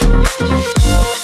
フフフ。